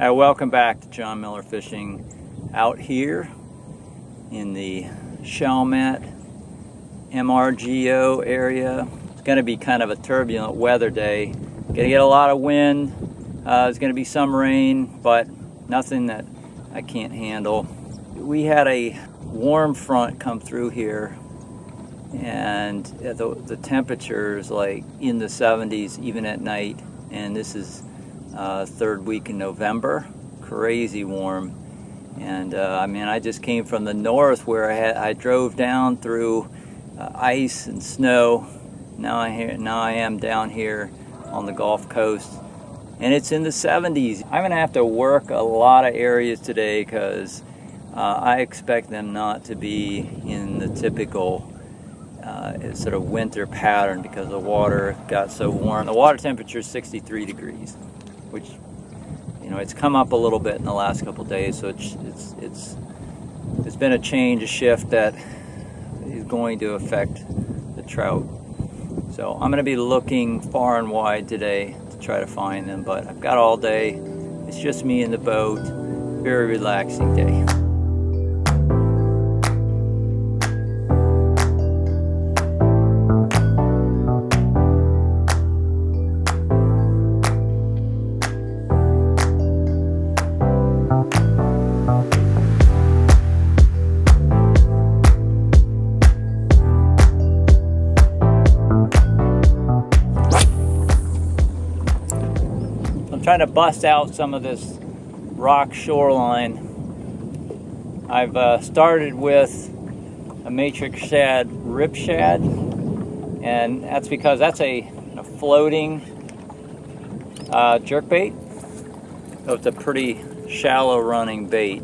Uh, welcome back to Jon Miller Fishing out here in the Chalmette MRGO area. It's going to be kind of a turbulent weather day. Going to get a lot of wind. Uh, there's going to be some rain, but nothing that I can't handle. We had a warm front come through here and the, the temperature is like in the 70s even at night and this is uh, third week in November. Crazy warm. And uh, I mean, I just came from the north where I, had, I drove down through uh, ice and snow. Now I, now I am down here on the Gulf Coast and it's in the 70s. I'm gonna have to work a lot of areas today because uh, I expect them not to be in the typical uh, sort of winter pattern because the water got so warm. The water temperature is 63 degrees which you know it's come up a little bit in the last couple days so it's it's it's it's been a change a shift that is going to affect the trout. So I'm going to be looking far and wide today to try to find them but I've got all day. It's just me in the boat. Very relaxing day to bust out some of this rock shoreline. I've uh, started with a matrix shad rip shad, and that's because that's a, a floating uh, jerk bait. So it's a pretty shallow running bait,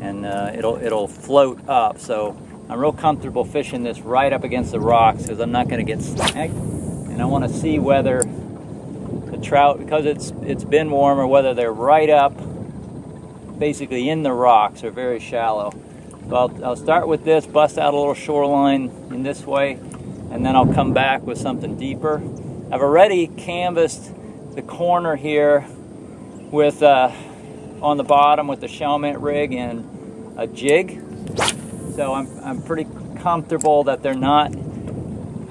and uh, it'll it'll float up. So I'm real comfortable fishing this right up against the rocks because I'm not going to get snagged, and I want to see whether the trout because it's it's been warmer whether they're right up basically in the rocks or very shallow. So I'll, I'll start with this bust out a little shoreline in this way and then I'll come back with something deeper. I've already canvassed the corner here with uh, on the bottom with the Chalmette rig and a jig. So I'm, I'm pretty comfortable that they're not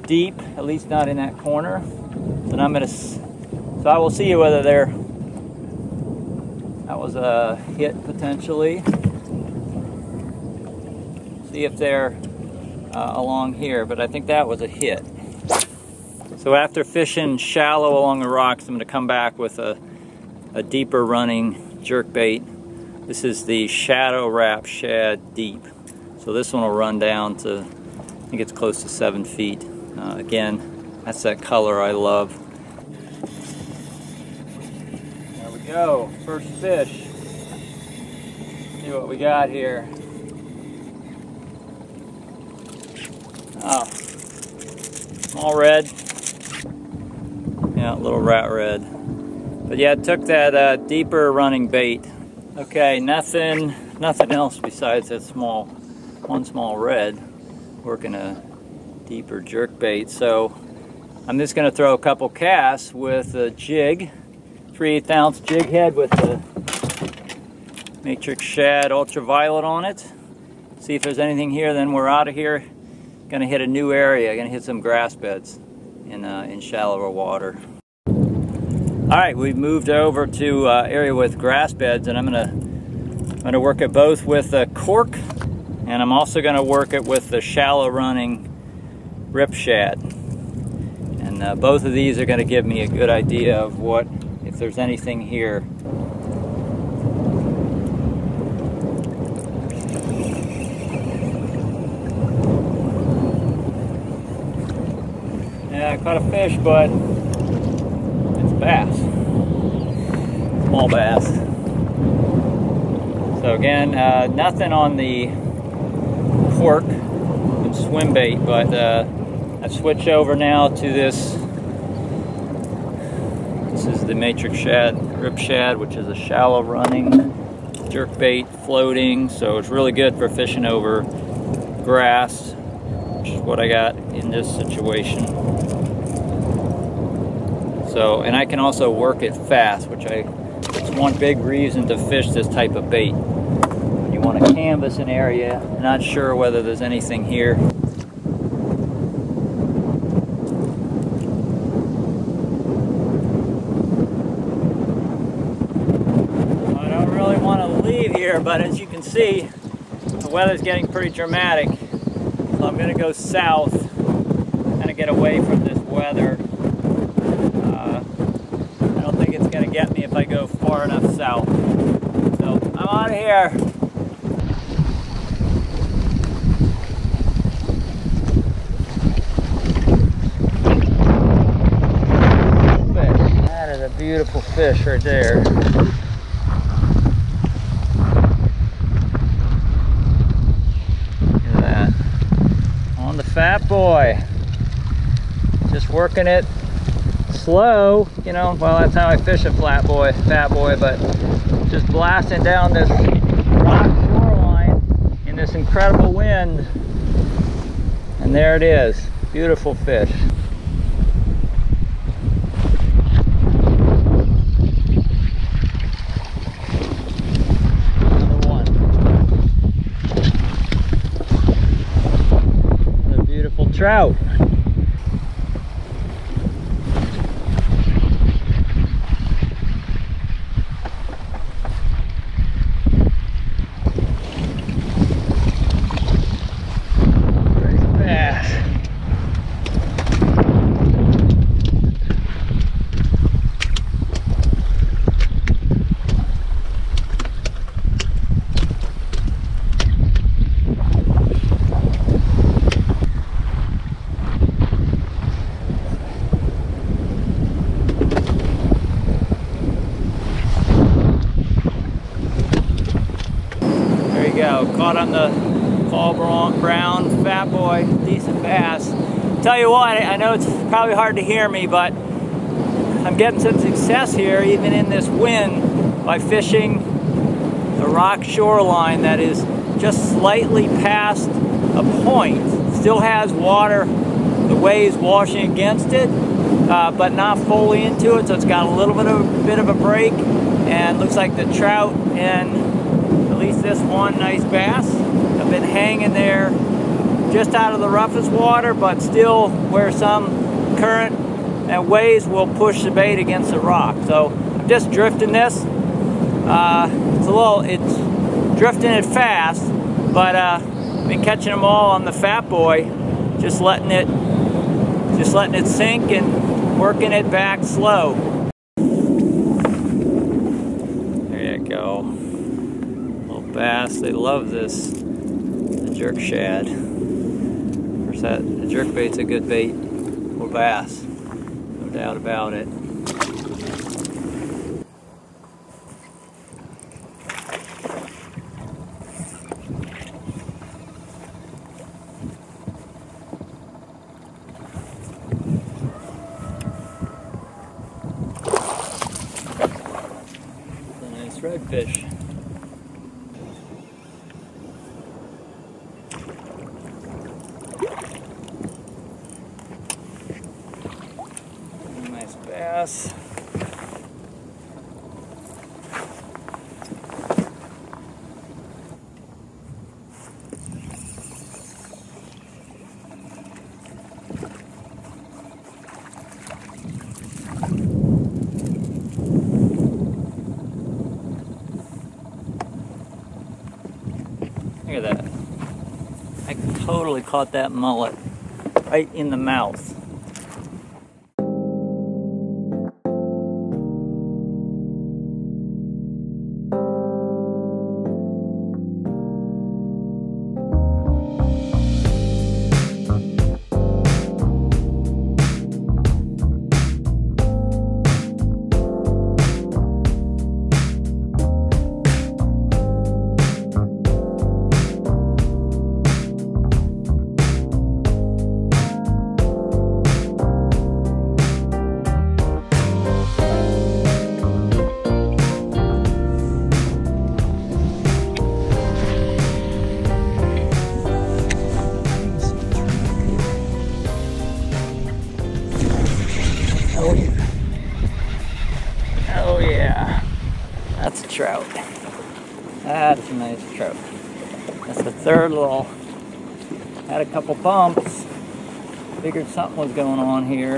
deep at least not in that corner. Then I'm to so I will see whether they're, that was a hit potentially. See if they're uh, along here, but I think that was a hit. So after fishing shallow along the rocks, I'm going to come back with a, a deeper running jerk bait. This is the Shadow Rap Shad Deep. So this one will run down to, I think it's close to seven feet. Uh, again, that's that color I love. Go. First fish. See what we got here. Oh, small red. Yeah, a little rat red. But yeah, took that uh, deeper running bait. Okay, nothing, nothing else besides that small, one small red, working a deeper jerk bait. So I'm just going to throw a couple casts with a jig 3 8 ounce jig head with the Matrix Shad Ultraviolet on it. See if there's anything here, then we're out of here. Gonna hit a new area, gonna hit some grass beds in, uh, in shallower water. All right, we've moved over to uh, area with grass beds and I'm gonna, I'm gonna work it both with a cork and I'm also gonna work it with the shallow running rip shad. And uh, both of these are gonna give me a good idea of what if there's anything here. Yeah, I caught a fish, but it's bass. Small bass. So again, uh, nothing on the cork and swim bait, but uh, I've switched over now to this is the matrix shad, rip shad, which is a shallow running jerk bait floating. So it's really good for fishing over grass, which is what I got in this situation. So, and I can also work it fast, which I It's one big reason to fish this type of bait. When you want to canvas an area, not sure whether there's anything here. I don't really want to leave here, but as you can see, the weather's getting pretty dramatic. So I'm going to go south, of get away from this weather. Uh, I don't think it's going to get me if I go far enough south. So I'm out of here. That is a beautiful fish right there. Look at that. The fat boy. Just working it slow, you know, well that's how I fish a flat boy, fat boy, but just blasting down this rock shoreline in this incredible wind. And there it is, beautiful fish. Another one. Another beautiful trout. Great bass. There you go. Caught on the Paul Brown, Brown Fat Bass. Tell you what, I know it's probably hard to hear me, but I'm getting some success here, even in this wind, by fishing the rock shoreline that is just slightly past a point. Still has water, the waves washing against it, uh, but not fully into it, so it's got a little bit of a bit of a break, and looks like the trout and at least this one nice bass have been hanging there just out of the roughest water, but still where some current and waves will push the bait against the rock. So I'm just drifting this. Uh, it's a little, it's drifting it fast, but uh, I've been catching them all on the Fat Boy, just letting it, just letting it sink and working it back slow. There you go. Little bass, they love this, the jerk shad. The jerk bait's a good bait for bass, no doubt about it. It's a nice redfish. Nice bass. Look at that. I totally caught that mullet right in the mouth. Oh yeah. Yeah. That's a trout. That's a nice trout. That's the third little. Had a couple bumps. Figured something was going on here.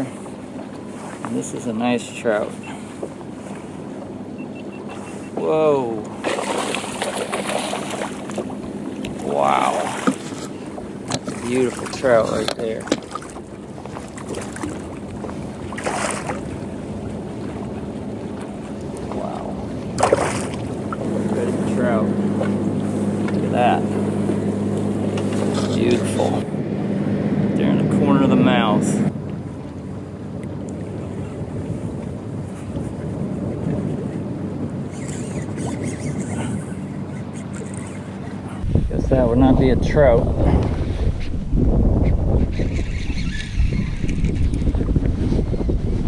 And this is a nice trout. Whoa. Wow. That's a beautiful trout right there. Look at that. Beautiful. There in the corner of the mouth. Guess that would not be a trout.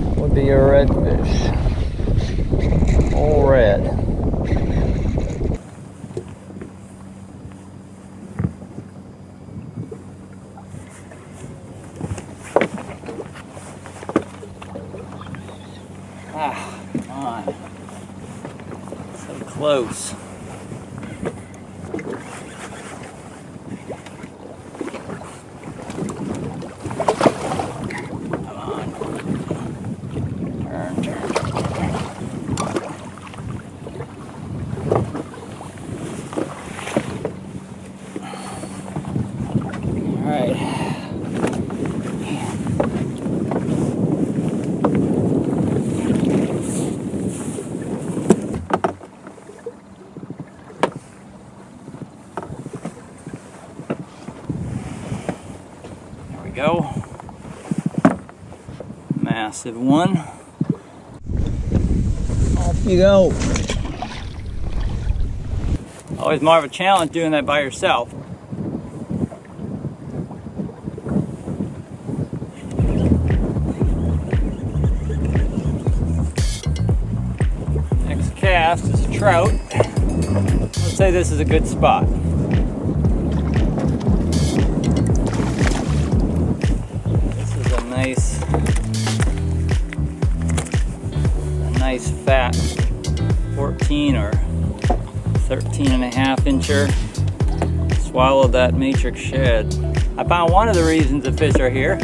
That would be a redfish. All red. Ah, come on. So go. Massive one. Off you go. Always more of a challenge doing that by yourself. Next cast is a trout. Let's say this is a good spot. Nice fat 14 or 13 and a half incher. Swallowed that matrix shad. I found one of the reasons the fish are here.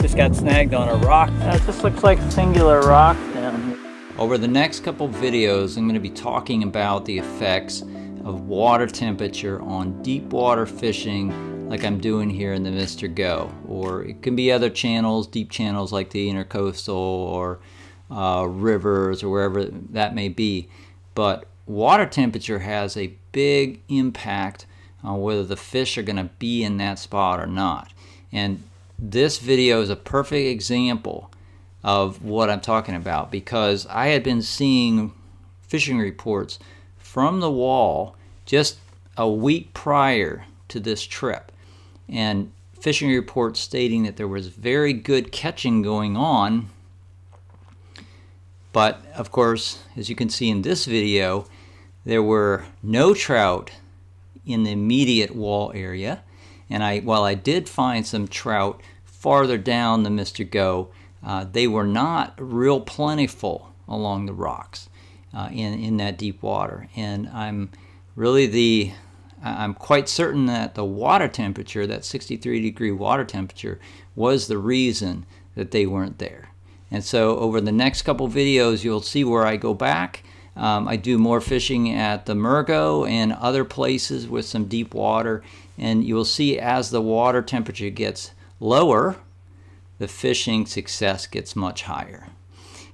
Just got snagged on a rock. Uh, it just looks like a singular rock down here. Over the next couple videos, I'm going to be talking about the effects of water temperature on deep water fishing like I'm doing here in the MRGO. Or it can be other channels, deep channels like the Intercoastal or uh, rivers or wherever that may be. But water temperature has a big impact on whether the fish are going to be in that spot or not. And this video is a perfect example of what I'm talking about because I had been seeing fishing reports from the wall just a week prior to this trip and fishing reports stating that there was very good catching going on but of course as you can see in this video there were no trout in the immediate wall area and I while I did find some trout farther down the MRGO uh, they were not real plentiful along the rocks uh, in, in that deep water. And I'm really the, I'm quite certain that the water temperature, that 63 degree water temperature, was the reason that they weren't there. And so over the next couple videos, you'll see where I go back. Um, I do more fishing at the MRGO and other places with some deep water. And you'll see as the water temperature gets lower, the fishing success gets much higher.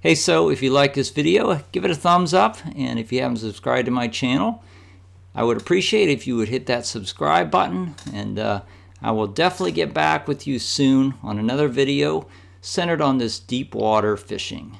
Hey, so if you like this video, give it a thumbs up. And if you haven't subscribed to my channel, I would appreciate if you would hit that subscribe button. And uh, I will definitely get back with you soon on another video centered on this deep water fishing.